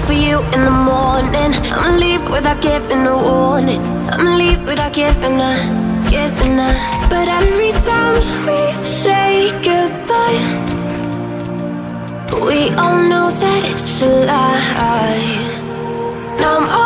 For you in the morning. I'ma leave without giving a warning. I'ma leave without giving a, giving a. But every time we say goodbye, we all know that it's a lie. Now I'm